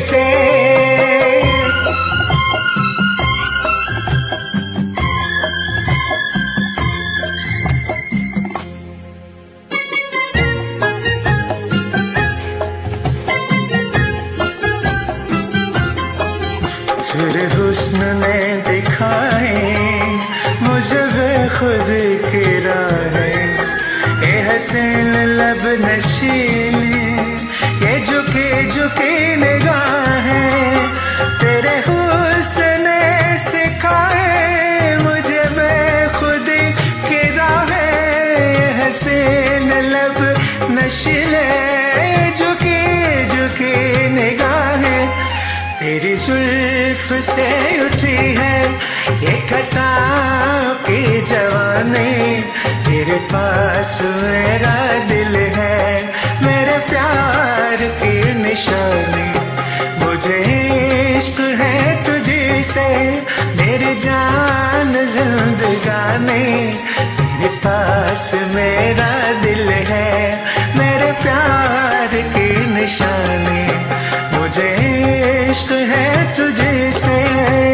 तेरे हुस्न ने दिखाए मुझे खुद की राहें। हसीन लब नशीली नशीले झुके झुके निगाहें। तेरी जुल्फ से उठी है, ये घटा की जवानी। तेरे पास मेरा दिल है, मेरे प्यार की निशानी। मुझे इश्क है तुझे से, मेरी जान जिंदगानी। तेरे पास मेरा दिल है मुझे इश्क है तुझे से